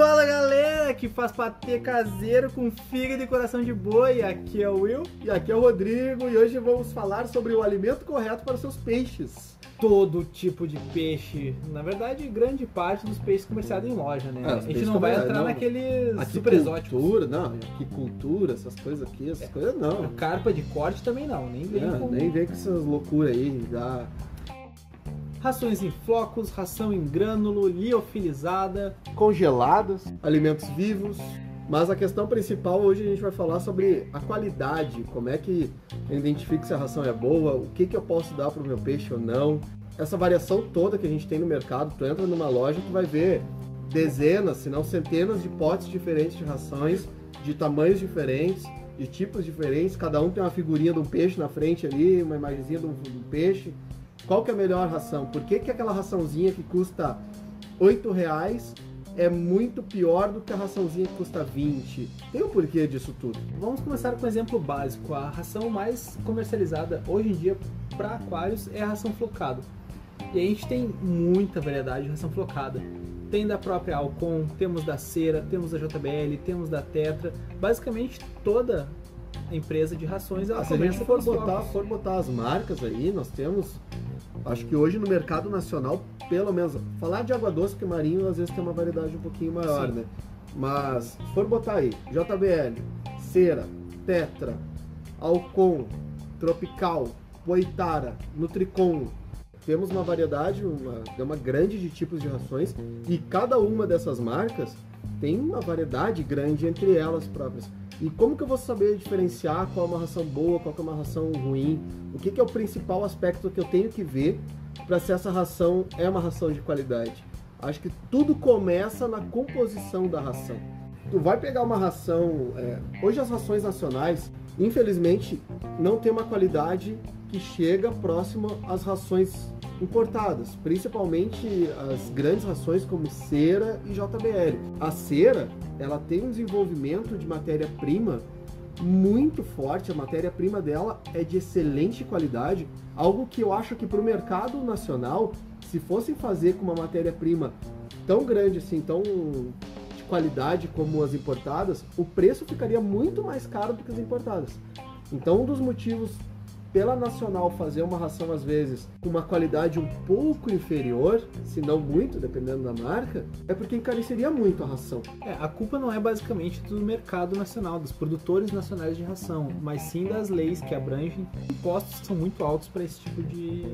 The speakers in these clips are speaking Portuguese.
Fala galera que faz patê caseiro com fígado e coração de boi. Aqui é o Will. E aqui é o Rodrigo e hoje vamos falar sobre o alimento correto para os seus peixes. Todo tipo de peixe, na verdade, grande parte dos peixes comerciados em loja, né? Ah, a gente não vai entrar não. naqueles super exóticos. Cultura, não, aqui cultura, essas coisas aqui, essas coisas não. Carpa de corte também não, nem vem Não, com nem vem com essas loucuras aí, dá. Rações em flocos, ração em grânulo, liofilizada. congeladas, alimentos vivos. Mas a questão principal hoje a gente vai falar sobre a qualidade, como é que eu identifico se a ração é boa, o que, que eu posso dar para o meu peixe ou não. Essa variação toda que a gente tem no mercado, tu entra numa loja, tu vai ver dezenas, se não centenas de potes diferentes de rações, de tamanhos diferentes, de tipos diferentes, cada um tem uma figurinha de um peixe na frente ali, uma imagenzinha de um, de um peixe. Qual que é a melhor ração? Por que, que aquela raçãozinha que custa R$ reais é muito pior do que a raçãozinha que custa 20. Tem um porquê disso tudo. Vamos começar com um exemplo básico. A ração mais comercializada hoje em dia para aquários é a ração flocada. E a gente tem muita variedade de ração flocada. Tem da própria Alcon, temos da Cera, temos da JBL, temos da Tetra. Basicamente toda a empresa de rações ela Ah, se a começa gente for botar, for botar as marcas aí, nós temos. Acho que hoje no mercado nacional, pelo menos, falar de água doce, porque marinho às vezes tem uma variedade um pouquinho maior, Sim. né? Mas se for botar aí, JBL, Cera, Tetra, Alcon, Tropical, Poitara, Nutricon, temos uma variedade, uma gama grande de tipos de rações e cada uma dessas marcas tem uma variedade grande entre elas próprias. E como que eu vou saber diferenciar qual é uma ração boa, qual é uma ração ruim? O que, que é o principal aspecto que eu tenho que ver para se essa ração é uma ração de qualidade? Acho que tudo começa na composição da ração. Tu vai pegar uma ração. é, hoje as rações nacionais, infelizmente, não tem uma qualidade que chega próximo às rações importadas, principalmente as grandes rações como cera e JBL. A cera, ela tem um desenvolvimento de matéria-prima muito forte, a matéria-prima dela é de excelente qualidade, algo que eu acho que para o mercado nacional, se fossem fazer com uma matéria-prima tão grande assim, tão de qualidade como as importadas, o preço ficaria muito mais caro do que as importadas. Então, um dos motivos pela Nacional fazer uma ração às vezes com uma qualidade um pouco inferior, se não muito, dependendo da marca, é porque encareceria muito a ração. É, a culpa não é basicamente do mercado nacional, dos produtores nacionais de ração, mas sim das leis que abrangem impostos que são muito altos para esse tipo de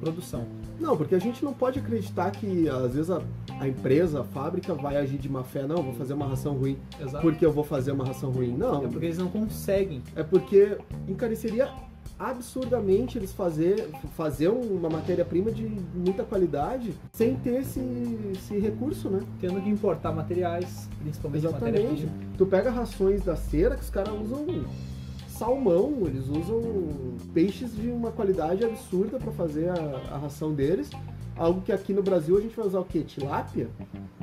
produção. Não, porque a gente não pode acreditar que às vezes a, a empresa, a fábrica vai agir de má fé, não, vou fazer uma ração ruim Exato. porque eu vou fazer uma ração ruim. Não, É porque eles não conseguem. é porque encareceria absurdamente eles fazer, fazer uma matéria-prima de muita qualidade sem ter esse, esse recurso, né? Tendo que importar materiais, principalmente Exatamente. Tu pega rações da cera que os caras usam salmão, eles usam peixes de uma qualidade absurda para fazer a, a ração deles. Algo que aqui no Brasil a gente vai usar o quê? Tilápia?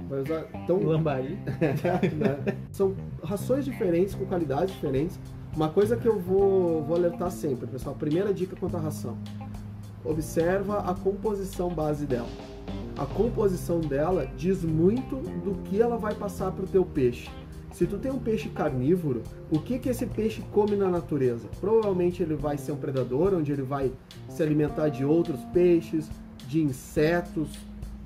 Vai usar. Então, Lambari. né? São rações diferentes, com qualidades diferentes. Uma coisa que eu vou, vou alertar sempre, pessoal. Primeira dica quanto à ração. Observa a composição base dela. A composição dela diz muito do que ela vai passar para o teu peixe. Se tu tem um peixe carnívoro, o que, que esse peixe come na natureza? Provavelmente ele vai ser um predador, onde ele vai se alimentar de outros peixes, de insetos,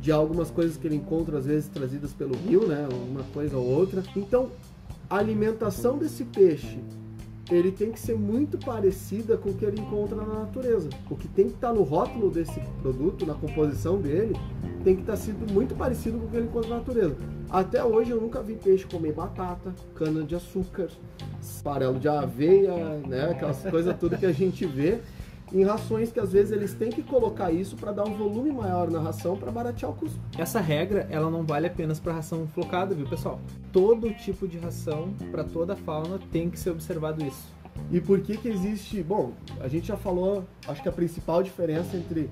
de algumas coisas que ele encontra às vezes trazidas pelo rio, né? Uma coisa ou outra. Então, a alimentação desse peixe, ele tem que ser muito parecida com o que ele encontra na natureza. O que tem que estar no rótulo desse produto, na composição dele, tem que estar sido muito parecido com o que ele encontra na natureza. Até hoje eu nunca vi peixe comer batata, cana de açúcar, farelo de aveia, né? Aquelas coisas tudo que a gente vê em rações que às vezes eles têm que colocar isso para dar um volume maior na ração para baratear o custo. Essa regra, ela não vale apenas para ração flocada, viu, pessoal? Todo tipo de ração, para toda a fauna, tem que ser observado isso. E por que que existe? Bom, a gente já falou, acho que a principal diferença entre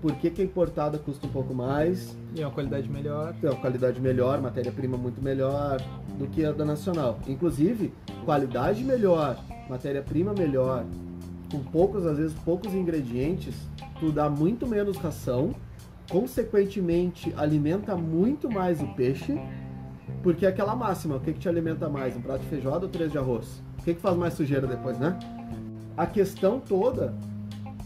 por que, que a importada custa um pouco mais, E é uma qualidade melhor. tem uma qualidade melhor, matéria-prima muito melhor do que a da nacional. Inclusive, qualidade melhor, matéria-prima melhor, com poucos, às vezes poucos ingredientes, tu dá muito menos ração consequentemente alimenta muito mais o peixe, porque é aquela máxima, o que, que te alimenta mais, um prato de feijoada ou três de arroz? O que, que faz mais sujeira depois, né? A questão toda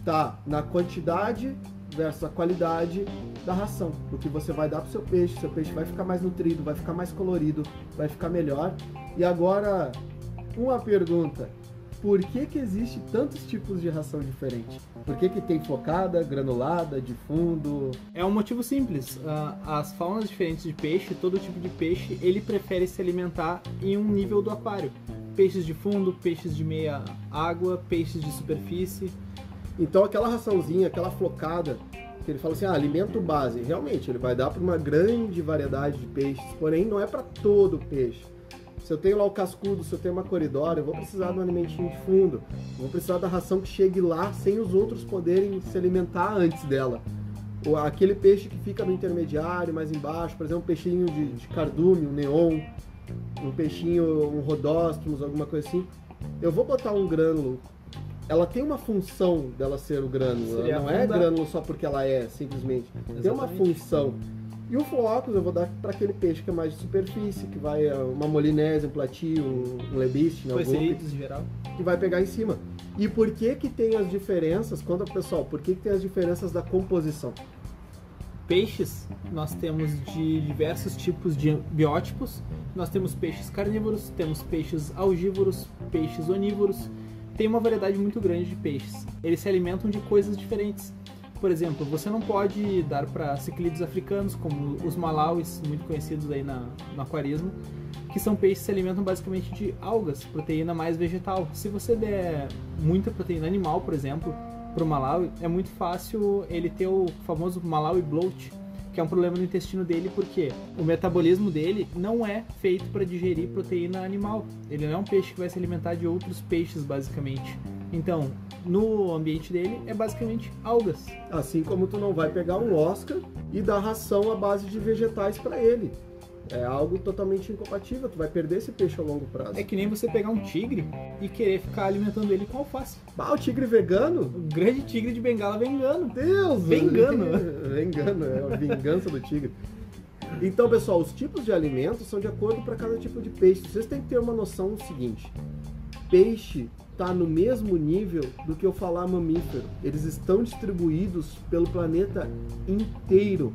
tá na quantidade versus a qualidade da ração, do que você vai dar pro seu peixe, seu peixe vai ficar mais nutrido, vai ficar mais colorido, vai ficar melhor. E agora, uma pergunta, por que que existe tantos tipos de ração diferente? Por que que tem focada, granulada, de fundo? É um motivo simples. Ah, As faunas diferentes de peixe, todo tipo de peixe, ele prefere se alimentar em um nível do aquário. Peixes de fundo, peixes de meia água, peixes de superfície. Então aquela raçãozinha, aquela flocada, que ele fala assim, ah, alimento base, realmente ele vai dar para uma grande variedade de peixes, porém não é para todo peixe. Se eu tenho lá o cascudo, se eu tenho uma coridora, eu vou precisar de um alimentinho de fundo. Eu vou precisar da ração que chegue lá sem os outros poderem se alimentar antes dela. Ou aquele peixe que fica no intermediário, mais embaixo, por exemplo, um peixinho de, de cardume, um neon, um peixinho, um rodóstimos, alguma coisa assim. Eu vou botar um grânulo. Ela tem uma função dela ser o grânulo. Seria Ela não é grânulo só porque ela é, simplesmente. Tem uma Exatamente. função. E o flocos eu vou dar para aquele peixe que é mais de superfície, que vai eh, uma molinésia, um platio, um, lebiste, um Coicerides em geral. que vai pegar em cima. E por que que tem as diferenças? Conta pro pessoal, por que que tem as diferenças da composição? Peixes, nós temos de diversos tipos de biótipos. Nós temos peixes carnívoros, temos peixes algívoros, peixes onívoros. Tem uma variedade muito grande de peixes. Eles se alimentam de coisas diferentes. Por exemplo, você não pode dar para ciclídeos africanos, como os malauis, muito conhecidos aí na, no aquarismo, que são peixes que se alimentam basicamente de algas, proteína mais vegetal. Se você der muita proteína animal, por exemplo, para o Malawi, é muito fácil ele ter o famoso Malawi bloat, que é um problema no intestino dele, porque o metabolismo dele não é feito para digerir proteína animal. Ele não é um peixe que vai se alimentar de outros peixes, basicamente. Então, no ambiente dele é basicamente algas. Assim como tu não vai pegar um Oscar e dar ração à base de vegetais para ele. É algo totalmente incompatível, tu vai perder esse peixe a longo prazo. É que nem você pegar um tigre e querer ficar alimentando ele com alface. Ah, o tigre vegano? O grande tigre de bengala vengano. Deus! Vengano. Vengano, é a vingança do tigre. Então, pessoal, os tipos de alimentos são de acordo para cada tipo de peixe. Vocês têm que ter uma noção do seguinte: peixe está no mesmo nível do que eu falar mamífero. Eles estão distribuídos pelo planeta inteiro.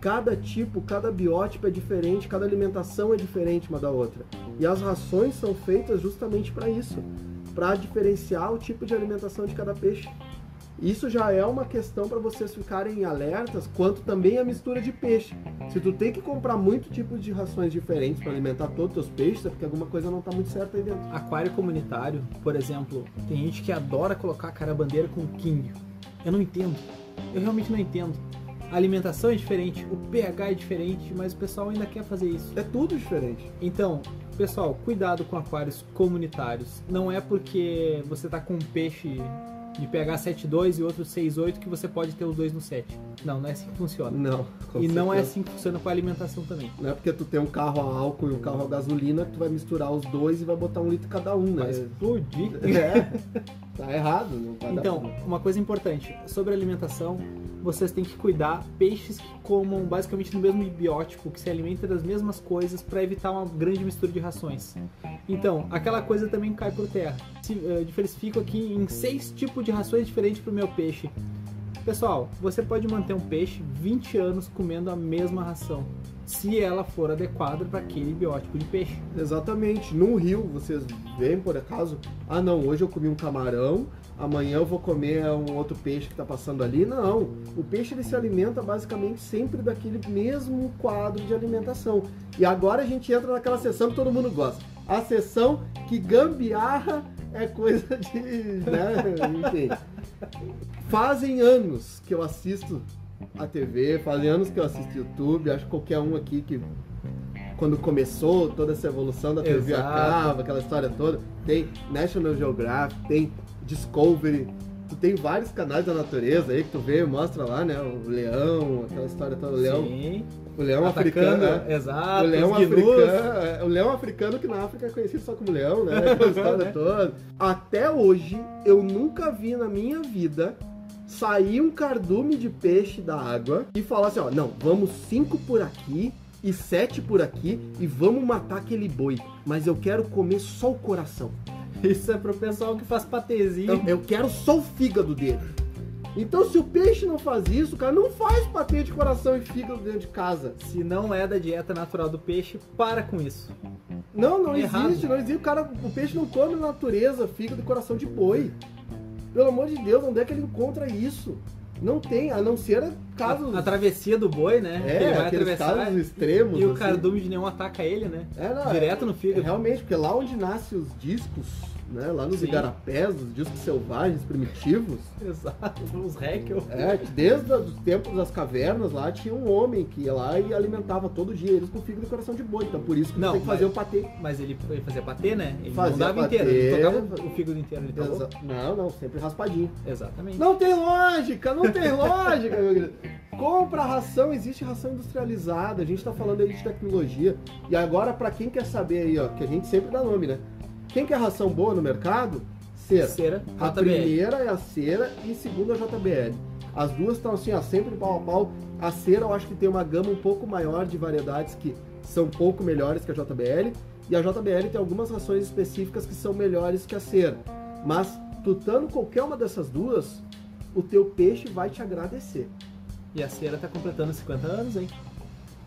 Cada tipo, cada biótipo é diferente, cada alimentação é diferente uma da outra. E as rações são feitas justamente para isso, para diferenciar o tipo de alimentação de cada peixe. Isso já é uma questão para vocês ficarem alertas, quanto também a mistura de peixe. Se tu tem que comprar muito tipo de rações diferentes para alimentar todos os teus peixes, é porque alguma coisa não está muito certa aí dentro. Aquário comunitário, por exemplo, tem gente que adora colocar carabandeira com king. Eu não entendo. Eu realmente não entendo. A alimentação é diferente, o pH é diferente, mas o pessoal ainda quer fazer isso. É tudo diferente. Então, pessoal, cuidado com aquários comunitários. Não é porque você tá com um peixe de pH 7.2 e outro 6.8 que você pode ter os dois no 7. Não, não é assim que funciona. Não. E não é certeza. assim que funciona com a alimentação também. Não é porque tu tem um carro a álcool e um carro a gasolina que tu vai misturar os dois e vai botar um litro cada um, né? Vai explodir. É, tá errado. Não vai dar Então, pra- uma coisa importante sobre alimentação, vocês têm que cuidar peixes que comam basicamente no mesmo biótipo, que se alimentem das mesmas coisas para evitar uma grande mistura de rações. Então, aquela coisa também cai por terra. Se, eh, diversifico aqui em seis tipos de rações diferentes para o meu peixe. Pessoal, você pode manter um peixe 20 anos comendo a mesma ração, se ela for adequada para aquele biótipo de peixe. Exatamente. Num rio, vocês veem por acaso, ah não, hoje eu comi um camarão, amanhã eu vou comer um outro peixe que está passando ali. Não. O peixe ele se alimenta basicamente sempre daquele mesmo quadro de alimentação. E agora a gente entra naquela sessão que todo mundo gosta. A sessão que gambiarra é coisa de. Né? Enfim. Fazem anos que eu assisto a TV, fazem anos que eu assisto YouTube, acho que qualquer um aqui que quando começou toda essa evolução da TV a Exato. cabo, aquela história toda, tem National Geographic, tem Discovery, tu tem vários canais da natureza aí que tu vê, mostra lá, né, o leão, aquela história toda, o leão, Sim. O leão Atacando, africano, né? exato, o leão africano, é, o leão africano que na África é conhecido só como leão, né? Toda. Até hoje eu nunca vi na minha vida sair um cardume de peixe da água e falar assim, ó, não, vamos cinco por aqui e sete por aqui e vamos matar aquele boi, mas eu quero comer só o coração. Isso é pro pessoal que faz patezinho. Eu, eu quero só o fígado dele. Então, se o peixe não faz isso, cara, não faz patê de coração e fígado dentro de casa. Se não é da dieta natural do peixe, para com isso. Não, não Errado. existe, não existe. O, cara, o peixe não come na natureza fígado e coração de boi. Pelo amor de Deus, onde é que ele encontra isso? Não tem, a não ser casos. A, a travessia do boi, né? é, ele vai atravessar casos extremos. e o assim. cardume de nenhum ataca ele, né? É, não, Direto é- no fígado. é realmente, porque lá onde nascem os discos, né? Lá nos Sim. igarapés, os discos selvagens, primitivos. Exato, os Heckel. É, desde os tempos das cavernas lá tinha um homem que ia lá e alimentava todo dia eles com fígado e coração de boi. Então por isso que Não, tem que mas- fazer o patê. Mas ele, ele fazia patê, né? Ele Fazia não dava patê. inteiro, ele tocava o fígado inteiro, ele. Exa- Não, não, sempre raspadinho. Exatamente. Não tem lógica, não tem lógica, meu querido. Compra ração, existe ração industrializada, a gente tá falando aí de tecnologia. E agora, pra quem quer saber aí, ó, que a gente sempre dá nome, né? Quem quer ração boa no mercado? Cera. Cera, A JBL. primeira é a cera e a segunda é a JBL. As duas estão assim, ó, sempre pau a pau. A cera eu acho que tem uma gama um pouco maior de variedades que são um pouco melhores que a JBL. E a JBL tem algumas rações específicas que são melhores que a cera. Mas tutando qualquer uma dessas duas, o teu peixe vai te agradecer. E a cera tá completando 50 anos, hein?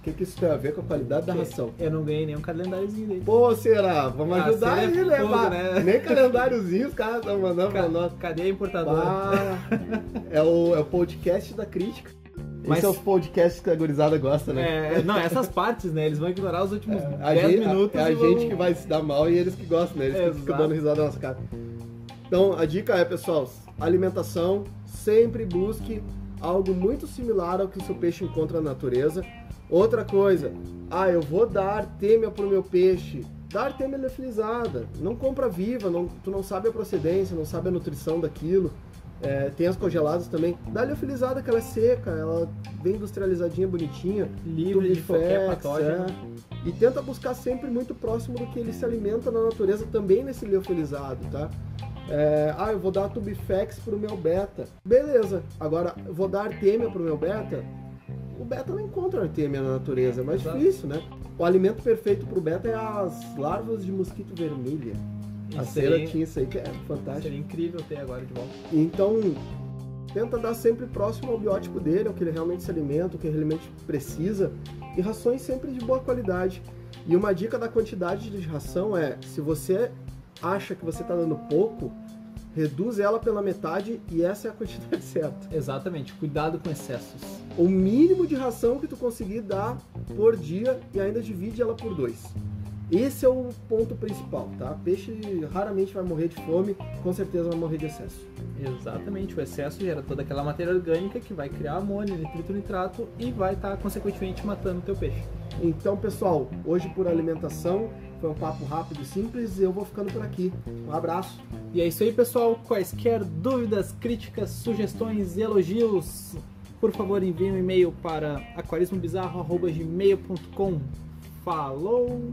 O que, que isso tem a ver com a qualidade da ração? Eu não ganhei nenhum calendáriozinho dele. Pô, Cera, vamos A ajudar cera é aí, né? Nem calendáriozinho os caras estão mandando pra nós. Cadê a importadora? Ah, é, o, é o podcast da crítica. Mas- Esse é os podcasts que a gurizada gosta, né? É, não, essas partes, né? Eles vão ignorar os últimos a 10 gente, minutos. é a vão- gente que vai se dar mal e eles que gostam, né? Eles que ficam Exato. dando risada na nossa cara. Então, a dica é, pessoal, alimentação, sempre busque algo muito similar ao que o seu peixe encontra na natureza. Outra coisa, ah, eu vou dar têmia pro meu peixe. Dar têmia leofilizada. Não compra viva, não, tu não sabe a procedência, não sabe a nutrição daquilo. É, tem as congeladas também. Dá leofilizada que ela é seca, ela vem industrializadinha, bonitinha. livre de qualquer Tubifex, patógeno. é. E tenta buscar sempre muito próximo do que ele se alimenta na natureza também nesse liofilizado, tá? É, ah, eu vou dar Tubifex pro meu beta. Beleza. Agora, eu vou dar Artemia pro meu beta. O beta não encontra Artemia na natureza, é mais Exato. difícil, né? O alimento perfeito pro beta é as larvas de mosquito vermelha. A cera seria, tinha isso aí que é fantástico. seria incrível ter agora de volta. Então, tenta dar sempre próximo ao biótipo dele, ao que ele realmente se alimenta, o que ele realmente precisa, e rações sempre de boa qualidade. E uma dica da quantidade de ração é, se você acha que você está dando pouco, reduz ela pela metade e essa é a quantidade certa. Exatamente, cuidado com excessos. O mínimo de ração que tu conseguir dar por dia e ainda divide ela por dois. Esse é o ponto principal, tá? Peixe raramente vai morrer de fome, com certeza vai morrer de excesso. Exatamente, o excesso gera toda aquela matéria orgânica que vai criar amônio, nitrito, nitrato e vai estar consequentemente matando o teu peixe. Então, pessoal, hoje por alimentação foi um papo rápido e simples e eu vou ficando por aqui. Um abraço. E é isso aí, pessoal. Quaisquer dúvidas, críticas, sugestões e elogios, por favor, envie um e-mail para aquarismobizarro.gmail.com. Falou!